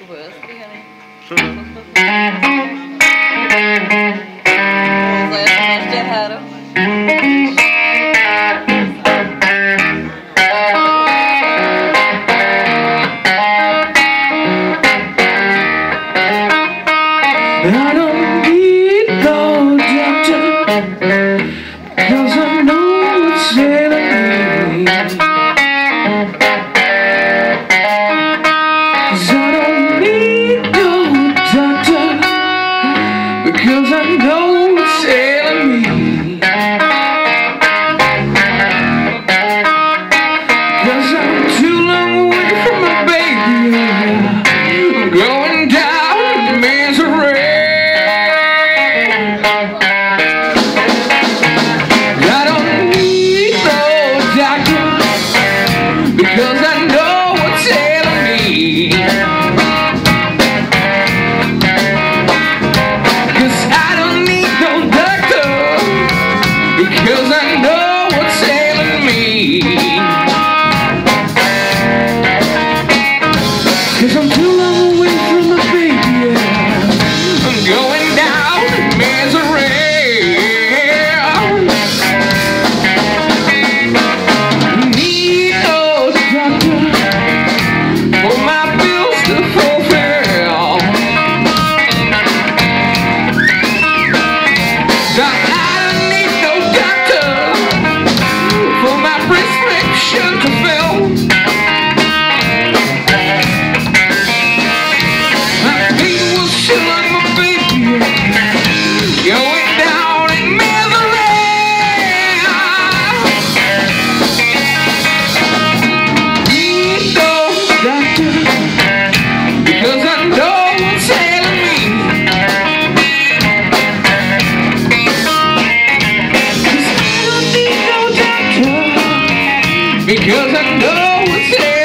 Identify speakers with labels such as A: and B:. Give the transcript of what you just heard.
A: lite worsley här. Så jag ska.
B: I don't because I know it's there.